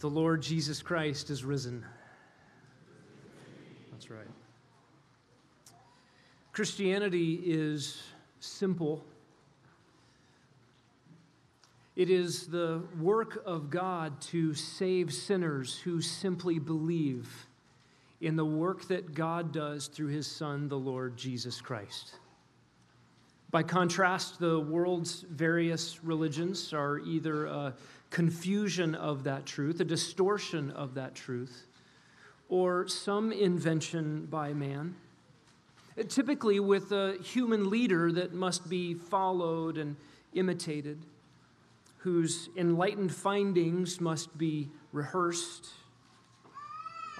The Lord Jesus Christ is risen. That's right. Christianity is simple. It is the work of God to save sinners who simply believe in the work that God does through his Son, the Lord Jesus Christ. By contrast, the world's various religions are either a confusion of that truth, a distortion of that truth, or some invention by man, typically with a human leader that must be followed and imitated, whose enlightened findings must be rehearsed.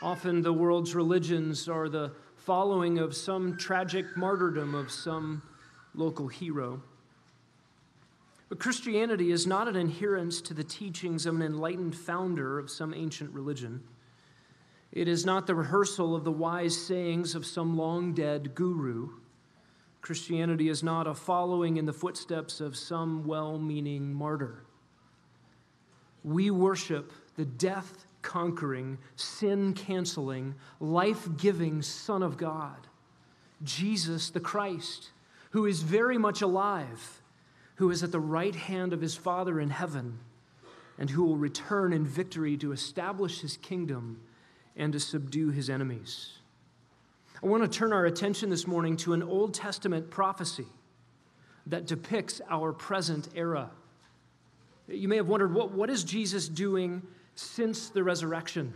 Often, the world's religions are the following of some tragic martyrdom of some local hero. But Christianity is not an adherence to the teachings of an enlightened founder of some ancient religion. It is not the rehearsal of the wise sayings of some long dead guru. Christianity is not a following in the footsteps of some well meaning martyr. We worship the death conquering, sin canceling, life giving Son of God, Jesus the Christ who is very much alive, who is at the right hand of his Father in heaven, and who will return in victory to establish his kingdom and to subdue his enemies. I want to turn our attention this morning to an Old Testament prophecy that depicts our present era. You may have wondered what, what is Jesus doing since the resurrection?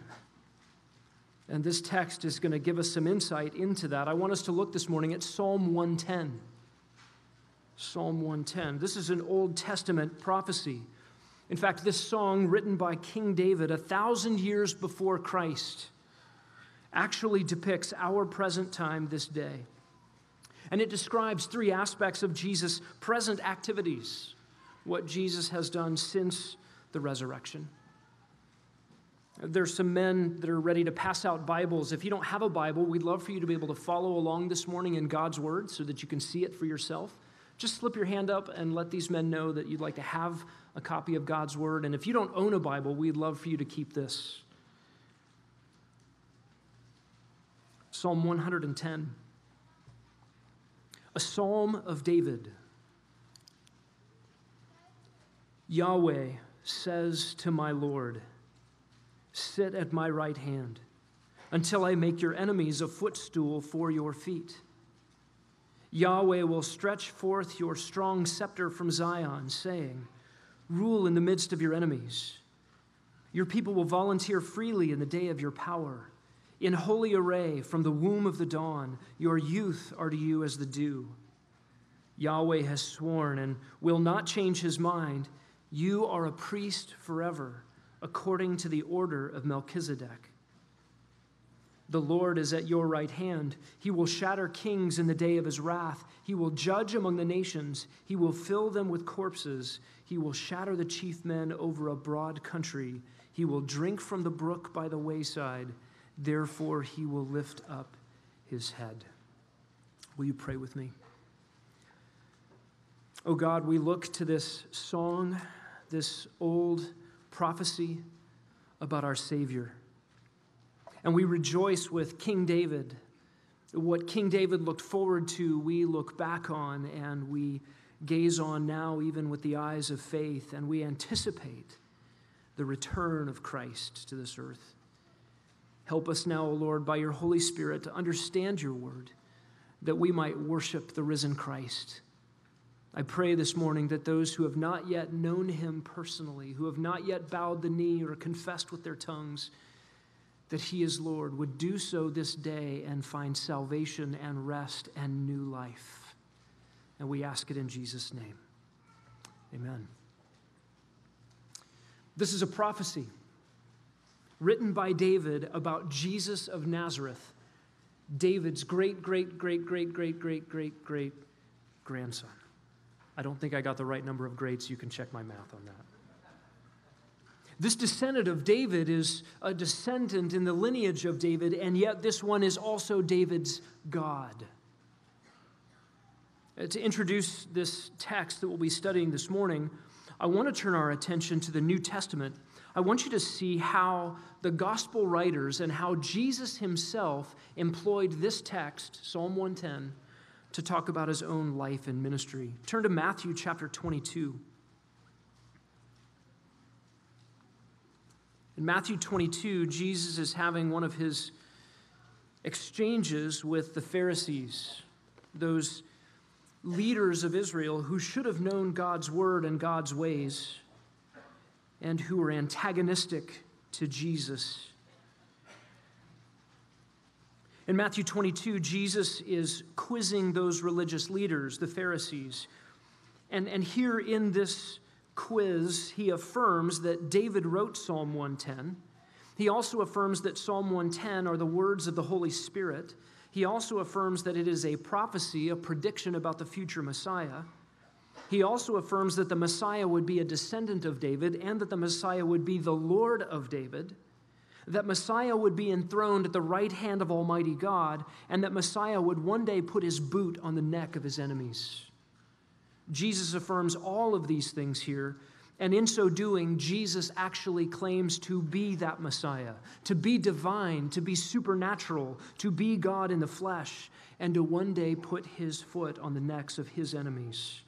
And this text is going to give us some insight into that. I want us to look this morning at Psalm 110. Psalm 110. This is an Old Testament prophecy. In fact, this song, written by King David a thousand years before Christ, actually depicts our present time this day. And it describes three aspects of Jesus' present activities, what Jesus has done since the resurrection. There's some men that are ready to pass out Bibles. If you don't have a Bible, we'd love for you to be able to follow along this morning in God's Word so that you can see it for yourself just slip your hand up and let these men know that you'd like to have a copy of God's Word. And if you don't own a Bible, we'd love for you to keep this. Psalm 110, a psalm of David. Yahweh says to my Lord, Sit at my right hand until I make your enemies a footstool for your feet. Yahweh will stretch forth your strong scepter from Zion, saying, Rule in the midst of your enemies. Your people will volunteer freely in the day of your power. In holy array from the womb of the dawn, your youth are to you as the dew. Yahweh has sworn and will not change his mind. You are a priest forever, according to the order of Melchizedek. The Lord is at your right hand. He will shatter kings in the day of his wrath. He will judge among the nations. He will fill them with corpses. He will shatter the chief men over a broad country. He will drink from the brook by the wayside. Therefore, he will lift up his head. Will you pray with me? Oh God, we look to this song, this old prophecy about our Savior. And we rejoice with King David. What King David looked forward to, we look back on and we gaze on now, even with the eyes of faith, and we anticipate the return of Christ to this earth. Help us now, O Lord, by your Holy Spirit to understand your word, that we might worship the risen Christ. I pray this morning that those who have not yet known him personally, who have not yet bowed the knee or confessed with their tongues, that He is Lord would do so this day and find salvation and rest and new life. And we ask it in Jesus' name. Amen. This is a prophecy written by David about Jesus of Nazareth, David's great, great, great, great, great, great, great, great grandson. I don't think I got the right number of greats. You can check my math on that. This descendant of David is a descendant in the lineage of David, and yet this one is also David's God. Uh, to introduce this text that we'll be studying this morning, I want to turn our attention to the New Testament. I want you to see how the gospel writers and how Jesus himself employed this text, Psalm 110, to talk about his own life and ministry. Turn to Matthew chapter 22. In Matthew 22, Jesus is having one of his exchanges with the Pharisees, those leaders of Israel who should have known God's word and God's ways and who were antagonistic to Jesus. In Matthew 22, Jesus is quizzing those religious leaders, the Pharisees. And, and here in this quiz, he affirms that David wrote Psalm 110. He also affirms that Psalm 110 are the words of the Holy Spirit. He also affirms that it is a prophecy, a prediction about the future Messiah. He also affirms that the Messiah would be a descendant of David and that the Messiah would be the Lord of David, that Messiah would be enthroned at the right hand of Almighty God, and that Messiah would one day put his boot on the neck of his enemies. Jesus affirms all of these things here. And in so doing, Jesus actually claims to be that Messiah, to be divine, to be supernatural, to be God in the flesh, and to one day put his foot on the necks of his enemies.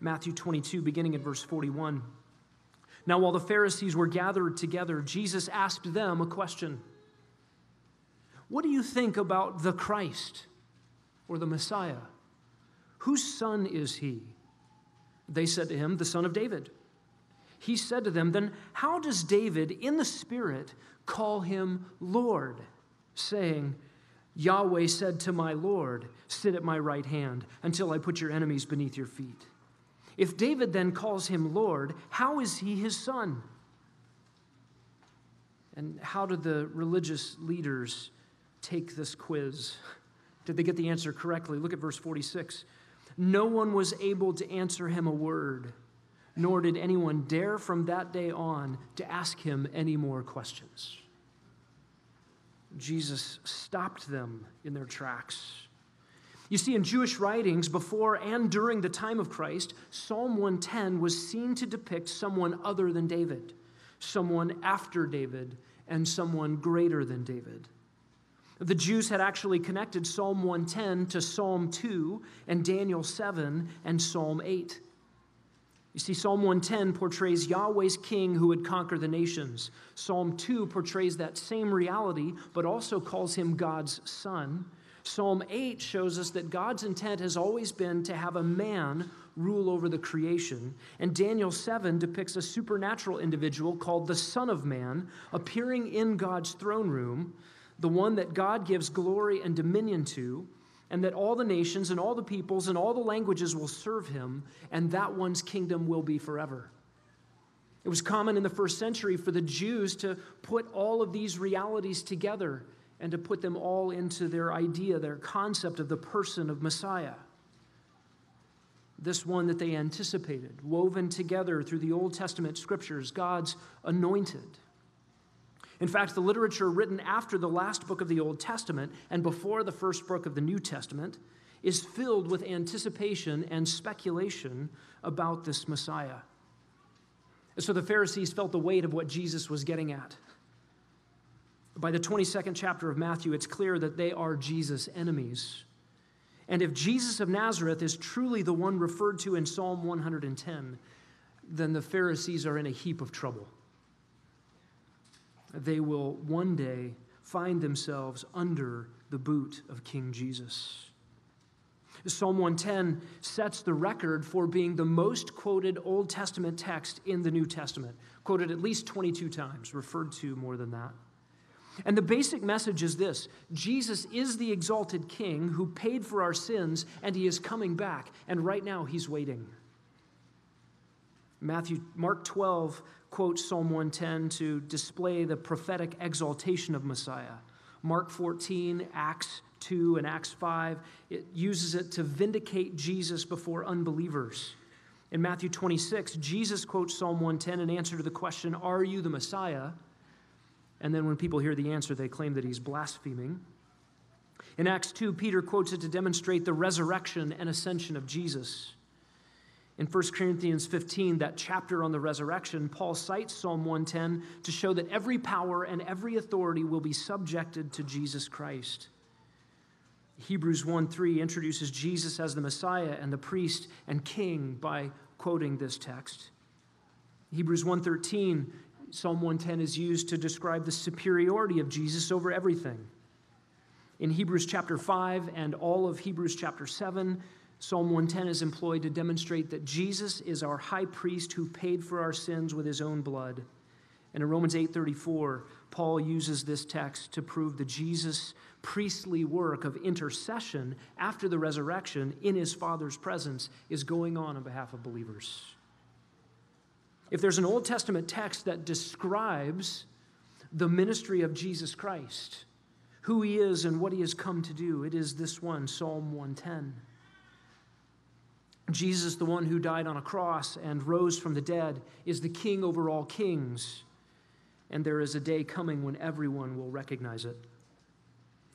Matthew 22, beginning at verse 41. Now, while the Pharisees were gathered together, Jesus asked them a question What do you think about the Christ or the Messiah? Whose son is he? They said to him, The son of David. He said to them, Then how does David in the Spirit call him Lord, saying, Yahweh said to my Lord, Sit at my right hand until I put your enemies beneath your feet? If David then calls him Lord, how is he his son? And how did the religious leaders take this quiz? Did they get the answer correctly? Look at verse 46. No one was able to answer him a word, nor did anyone dare from that day on to ask him any more questions. Jesus stopped them in their tracks. You see, in Jewish writings before and during the time of Christ, Psalm 110 was seen to depict someone other than David, someone after David, and someone greater than David. The Jews had actually connected Psalm 110 to Psalm 2 and Daniel 7 and Psalm 8. You see, Psalm 110 portrays Yahweh's king who would conquer the nations. Psalm 2 portrays that same reality, but also calls him God's son. Psalm 8 shows us that God's intent has always been to have a man rule over the creation. And Daniel 7 depicts a supernatural individual called the Son of Man appearing in God's throne room the one that God gives glory and dominion to, and that all the nations and all the peoples and all the languages will serve him, and that one's kingdom will be forever. It was common in the first century for the Jews to put all of these realities together and to put them all into their idea, their concept of the person of Messiah. This one that they anticipated, woven together through the Old Testament scriptures, God's anointed. In fact, the literature written after the last book of the Old Testament and before the first book of the New Testament is filled with anticipation and speculation about this Messiah. so the Pharisees felt the weight of what Jesus was getting at. By the 22nd chapter of Matthew, it's clear that they are Jesus' enemies. And if Jesus of Nazareth is truly the one referred to in Psalm 110, then the Pharisees are in a heap of trouble they will one day find themselves under the boot of King Jesus. Psalm 110 sets the record for being the most quoted Old Testament text in the New Testament, quoted at least 22 times, referred to more than that. And the basic message is this Jesus is the exalted king who paid for our sins, and he is coming back, and right now he's waiting. Matthew, Mark 12 quotes Psalm 110 to display the prophetic exaltation of Messiah. Mark 14, Acts 2, and Acts 5, it uses it to vindicate Jesus before unbelievers. In Matthew 26, Jesus quotes Psalm 110 in answer to the question, Are you the Messiah? And then when people hear the answer, they claim that he's blaspheming. In Acts 2, Peter quotes it to demonstrate the resurrection and ascension of Jesus. In 1 Corinthians 15, that chapter on the resurrection, Paul cites Psalm 110 to show that every power and every authority will be subjected to Jesus Christ. Hebrews 1 3 introduces Jesus as the Messiah and the priest and king by quoting this text. Hebrews 1:13 Psalm 110 is used to describe the superiority of Jesus over everything. In Hebrews chapter 5 and all of Hebrews chapter 7, Psalm 110 is employed to demonstrate that Jesus is our high priest who paid for our sins with his own blood. And in Romans 8:34, Paul uses this text to prove the Jesus priestly work of intercession after the resurrection in his Father's presence is going on on behalf of believers. If there's an Old Testament text that describes the ministry of Jesus Christ, who he is and what he has come to do, it is this one, Psalm 110. Jesus, the one who died on a cross and rose from the dead, is the king over all kings. And there is a day coming when everyone will recognize it.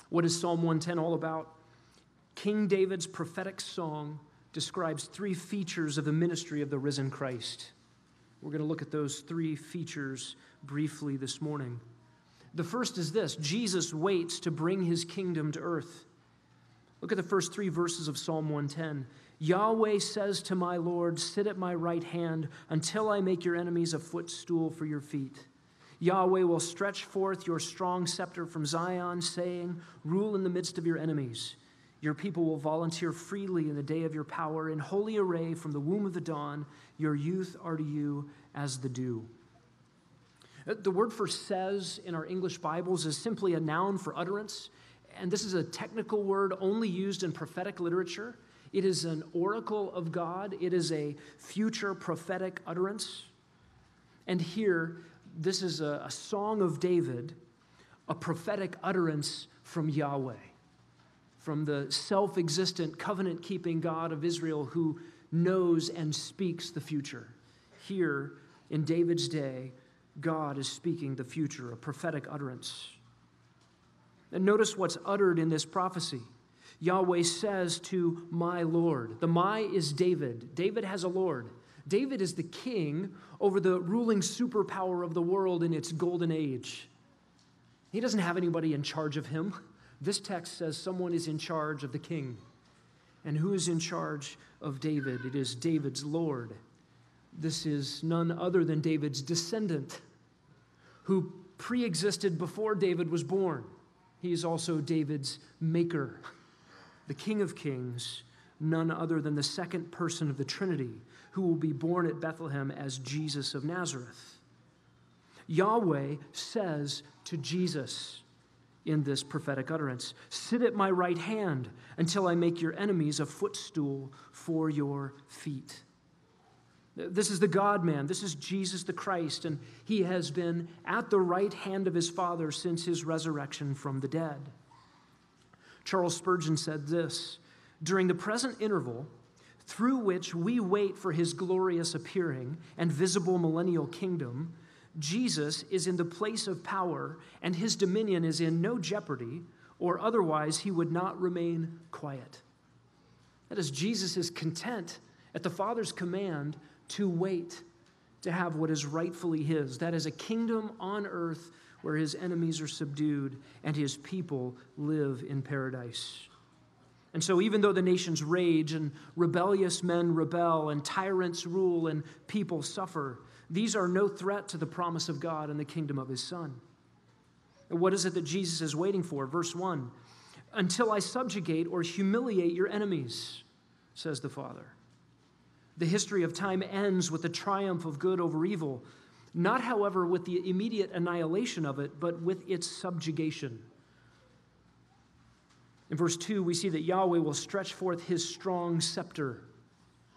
What is Psalm 110 all about? King David's prophetic song describes three features of the ministry of the risen Christ. We're going to look at those three features briefly this morning. The first is this Jesus waits to bring his kingdom to earth. Look at the first three verses of Psalm 110. Yahweh says to my Lord, Sit at my right hand until I make your enemies a footstool for your feet. Yahweh will stretch forth your strong scepter from Zion, saying, Rule in the midst of your enemies. Your people will volunteer freely in the day of your power. In holy array from the womb of the dawn, your youth are to you as the dew. Uh, the word for says in our English Bibles is simply a noun for utterance. And this is a technical word only used in prophetic literature. It is an oracle of God, it is a future prophetic utterance. And here, this is a, a song of David, a prophetic utterance from Yahweh, from the self existent, covenant keeping God of Israel who knows and speaks the future. Here in David's day, God is speaking the future, a prophetic utterance. And notice what's uttered in this prophecy. Yahweh says to my Lord. The my is David. David has a Lord. David is the king over the ruling superpower of the world in its golden age. He doesn't have anybody in charge of him. This text says someone is in charge of the king. And who is in charge of David? It is David's Lord. This is none other than David's descendant who pre existed before David was born. He is also David's maker, the King of Kings, none other than the second person of the Trinity, who will be born at Bethlehem as Jesus of Nazareth. Yahweh says to Jesus in this prophetic utterance Sit at my right hand until I make your enemies a footstool for your feet. This is the God man. This is Jesus the Christ, and he has been at the right hand of his Father since his resurrection from the dead. Charles Spurgeon said this During the present interval, through which we wait for his glorious appearing and visible millennial kingdom, Jesus is in the place of power, and his dominion is in no jeopardy, or otherwise he would not remain quiet. That is, Jesus is content at the Father's command to wait to have what is rightfully his. That is, a kingdom on earth where his enemies are subdued and his people live in paradise. And so, even though the nations rage and rebellious men rebel and tyrants rule and people suffer, these are no threat to the promise of God and the kingdom of his Son. And what is it that Jesus is waiting for? Verse 1 Until I subjugate or humiliate your enemies, says the Father. The history of time ends with the triumph of good over evil, not, however, with the immediate annihilation of it, but with its subjugation. In verse 2, we see that Yahweh will stretch forth his strong scepter.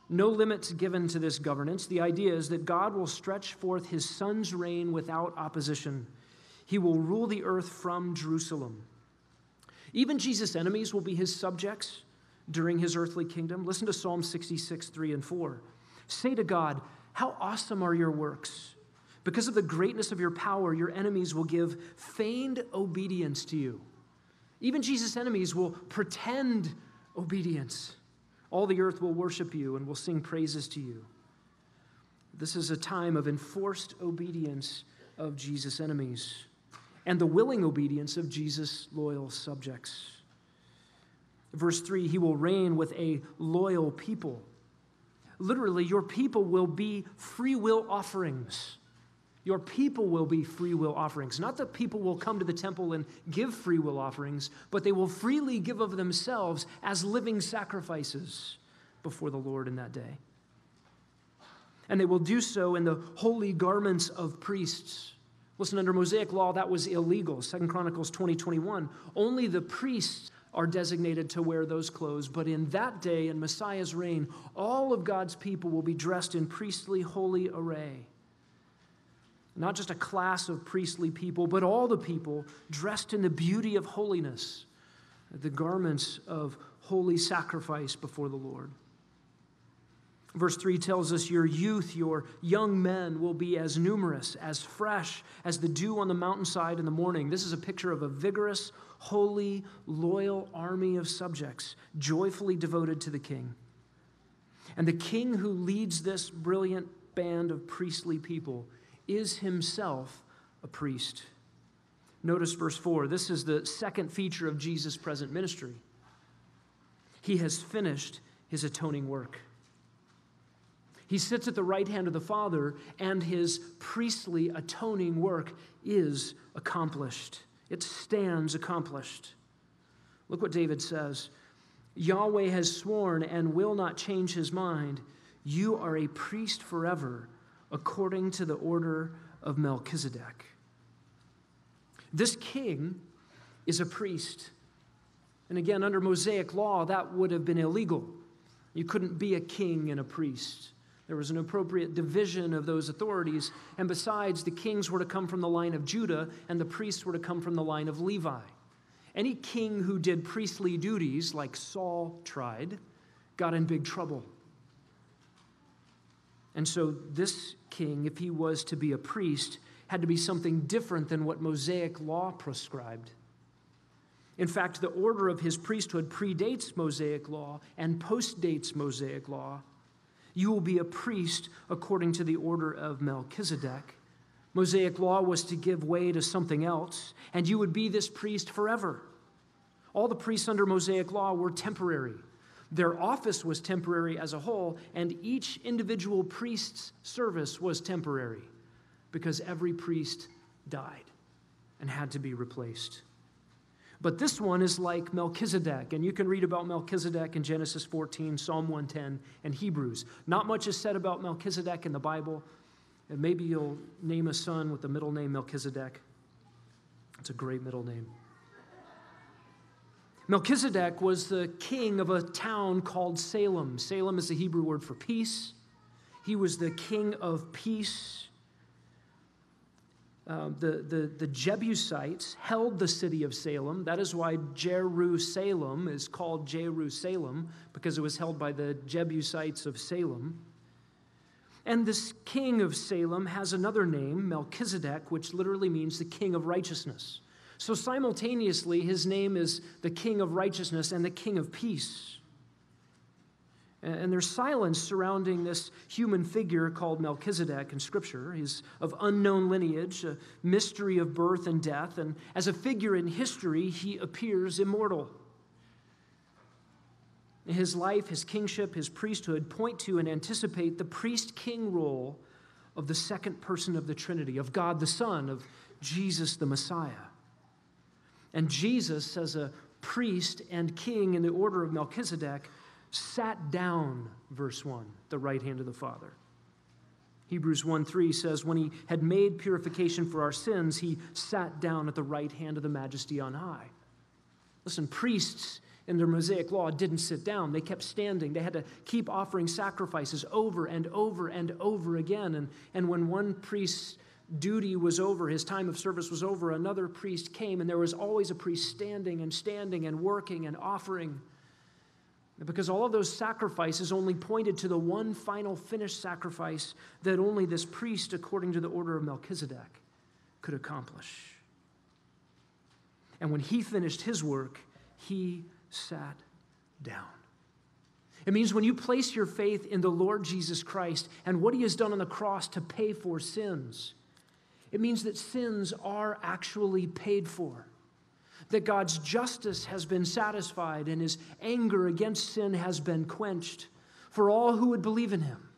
No limits given to this governance. The idea is that God will stretch forth his son's reign without opposition. He will rule the earth from Jerusalem. Even Jesus' enemies will be his subjects during his earthly kingdom. Listen to Psalm 66, 3 and 4. Say to God, How awesome are your works! Because of the greatness of your power, your enemies will give feigned obedience to you. Even Jesus' enemies will pretend obedience. All the earth will worship you and will sing praises to you. This is a time of enforced obedience of Jesus' enemies and the willing obedience of Jesus' loyal subjects. Verse 3 He will reign with a loyal people. Literally, your people will be free will offerings. Your people will be free will offerings. Not that people will come to the temple and give free will offerings, but they will freely give of themselves as living sacrifices before the Lord in that day. And they will do so in the holy garments of priests. Listen, under Mosaic law, that was illegal. Second Chronicles 20, 21. Only the priests are designated to wear those clothes. But in that day, in Messiah's reign, all of God's people will be dressed in priestly holy array. Not just a class of priestly people, but all the people dressed in the beauty of holiness, the garments of holy sacrifice before the Lord. Verse 3 tells us, Your youth, your young men will be as numerous, as fresh as the dew on the mountainside in the morning. This is a picture of a vigorous, holy, loyal army of subjects, joyfully devoted to the king. And the king who leads this brilliant band of priestly people is himself a priest. Notice verse 4. This is the second feature of Jesus' present ministry. He has finished his atoning work. He sits at the right hand of the Father, and his priestly atoning work is accomplished. It stands accomplished. Look what David says Yahweh has sworn and will not change his mind. You are a priest forever, according to the order of Melchizedek. This king is a priest. And again, under Mosaic law, that would have been illegal. You couldn't be a king and a priest. There was an appropriate division of those authorities. And besides, the kings were to come from the line of Judah, and the priests were to come from the line of Levi. Any king who did priestly duties, like Saul tried, got in big trouble. And so, this king, if he was to be a priest, had to be something different than what Mosaic law prescribed. In fact, the order of his priesthood predates Mosaic law and postdates Mosaic law. You will be a priest according to the order of Melchizedek. Mosaic law was to give way to something else, and you would be this priest forever. All the priests under Mosaic law were temporary. Their office was temporary as a whole, and each individual priest's service was temporary because every priest died and had to be replaced. But this one is like Melchizedek, and you can read about Melchizedek in Genesis 14, Psalm 110, and Hebrews. Not much is said about Melchizedek in the Bible, and maybe you'll name a son with the middle name Melchizedek. It's a great middle name. Melchizedek was the king of a town called Salem. Salem is the Hebrew word for peace. He was the king of peace um, the, the, the Jebusites held the city of Salem. That is why Jerusalem is called Jerusalem, because it was held by the Jebusites of Salem. And this king of Salem has another name, Melchizedek, which literally means the king of righteousness. So simultaneously, his name is the king of righteousness and the king of peace. And there's silence surrounding this human figure called Melchizedek in Scripture. He's of unknown lineage, a mystery of birth and death. And as a figure in history, he appears immortal. His life, his kingship, his priesthood point to and anticipate the priest king role of the second person of the Trinity, of God the Son, of Jesus the Messiah. And Jesus, as a priest and king in the order of Melchizedek, sat down, verse 1, the right hand of the Father. Hebrews 1 3 says, When he had made purification for our sins, he sat down at the right hand of the majesty on high. Listen, priests in their Mosaic law didn't sit down, they kept standing. They had to keep offering sacrifices over and over and over again. And, and when one priest's duty was over, his time of service was over, another priest came, and there was always a priest standing and standing and working and offering. Because all of those sacrifices only pointed to the one final finished sacrifice that only this priest, according to the order of Melchizedek, could accomplish. And when he finished his work, he sat down. It means when you place your faith in the Lord Jesus Christ and what he has done on the cross to pay for sins, it means that sins are actually paid for. That God's justice has been satisfied and his anger against sin has been quenched for all who would believe in him.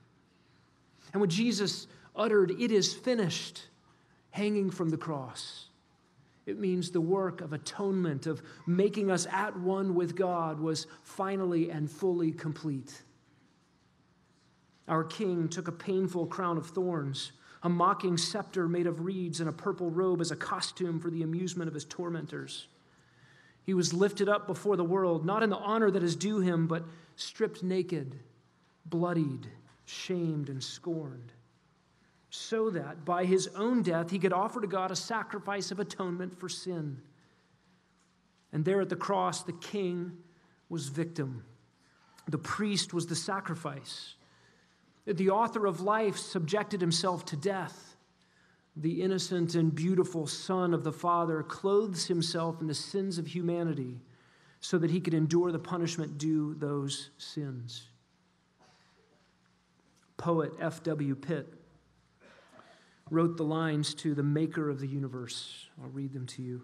And when Jesus uttered, It is finished, hanging from the cross, it means the work of atonement, of making us at one with God, was finally and fully complete. Our king took a painful crown of thorns, a mocking scepter made of reeds, and a purple robe as a costume for the amusement of his tormentors. He was lifted up before the world, not in the honor that is due him, but stripped naked, bloodied, shamed, and scorned so that by his own death he could offer to God a sacrifice of atonement for sin. And there at the cross, the king was victim, the priest was the sacrifice. That the author of life subjected himself to death. The innocent and beautiful Son of the Father clothes himself in the sins of humanity so that he could endure the punishment due those sins. Poet F.W. Pitt wrote the lines to the maker of the universe. I'll read them to you.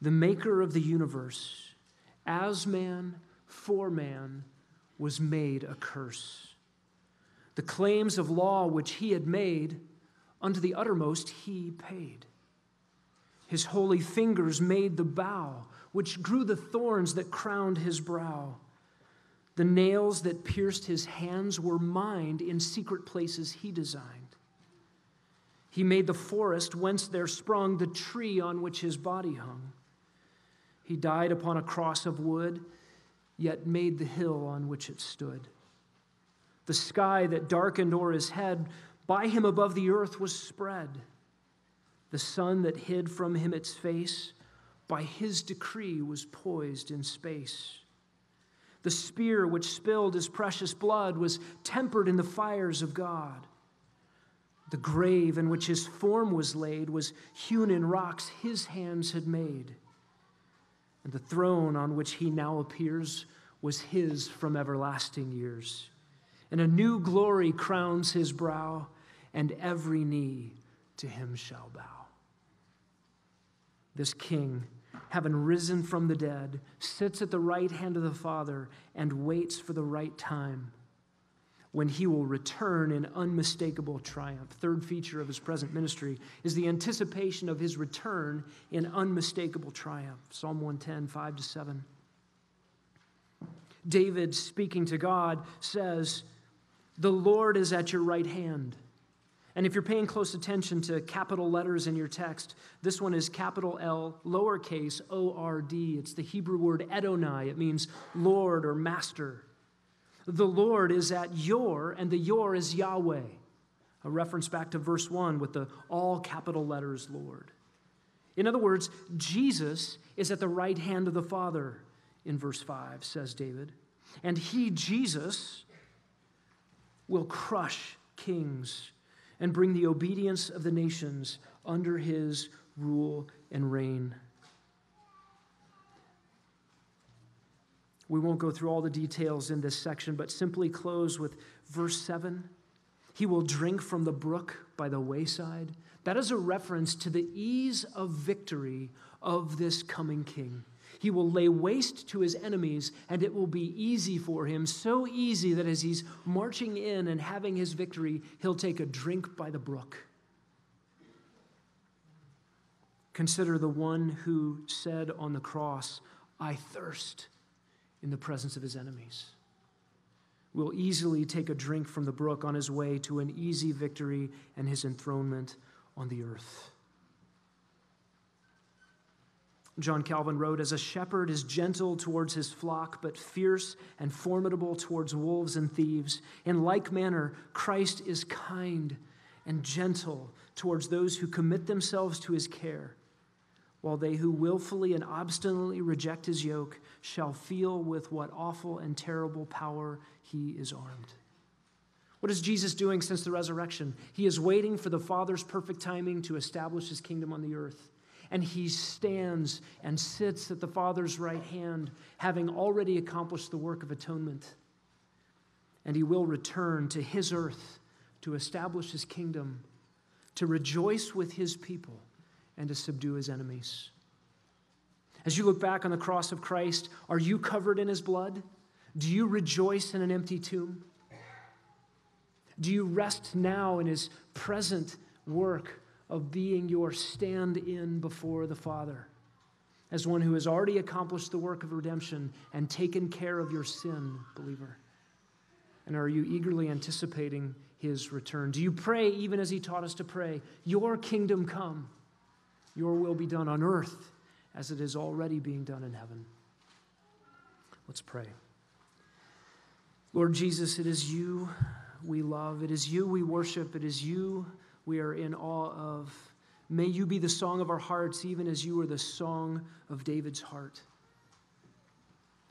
The maker of the universe, as man, for man, was made a curse. The claims of law which he had made, unto the uttermost he paid. His holy fingers made the bough, which grew the thorns that crowned his brow. The nails that pierced his hands were mined in secret places he designed. He made the forest whence there sprung the tree on which his body hung. He died upon a cross of wood, yet made the hill on which it stood. The sky that darkened o'er his head, by him above the earth was spread. The sun that hid from him its face, by his decree was poised in space. The spear which spilled his precious blood was tempered in the fires of God. The grave in which his form was laid was hewn in rocks his hands had made. And the throne on which he now appears was his from everlasting years. And a new glory crowns his brow, and every knee to him shall bow. This king, having risen from the dead, sits at the right hand of the Father and waits for the right time when he will return in unmistakable triumph. Third feature of his present ministry is the anticipation of his return in unmistakable triumph. Psalm 110, 5 to 7. David, speaking to God, says, The Lord is at your right hand. And if you're paying close attention to capital letters in your text, this one is capital L, lowercase O R D. It's the Hebrew word Adonai. It means Lord or Master. The Lord is at your, and the your is Yahweh. A reference back to verse 1 with the all capital letters Lord. In other words, Jesus is at the right hand of the Father in verse 5, says David. And he, Jesus, will crush kings and bring the obedience of the nations under his rule and reign. We won't go through all the details in this section, but simply close with verse 7. He will drink from the brook by the wayside. That is a reference to the ease of victory of this coming king. He will lay waste to his enemies, and it will be easy for him, so easy that as he's marching in and having his victory, he'll take a drink by the brook. Consider the one who said on the cross, I thirst in the presence of his enemies. Will easily take a drink from the brook on his way to an easy victory and his enthronement on the earth. John Calvin wrote, As a shepherd is gentle towards his flock, but fierce and formidable towards wolves and thieves, in like manner, Christ is kind and gentle towards those who commit themselves to his care while they who willfully and obstinately reject his yoke shall feel with what awful and terrible power he is armed. What is Jesus doing since the resurrection? He is waiting for the Father's perfect timing to establish his kingdom on the earth. And he stands and sits at the Father's right hand, having already accomplished the work of atonement. And he will return to his earth to establish his kingdom, to rejoice with his people, and to subdue his enemies. As you look back on the cross of Christ, are you covered in his blood? Do you rejoice in an empty tomb? Do you rest now in his present work of being your stand in before the Father as one who has already accomplished the work of redemption and taken care of your sin, believer? And are you eagerly anticipating his return? Do you pray even as he taught us to pray, Your kingdom come, your will be done on earth as it is already being done in heaven? Let's pray. Lord Jesus, it is you we love, it is you we worship, it is you we are in awe of. May you be the song of our hearts, even as you are the song of David's heart.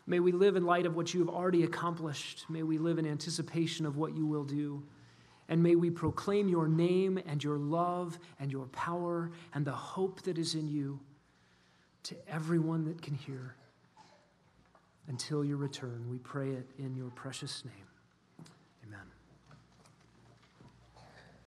May we live in light of what you have already accomplished. May we live in anticipation of what you will do. And may we proclaim your name and your love and your power and the hope that is in you to everyone that can hear until your return. We pray it in your precious name.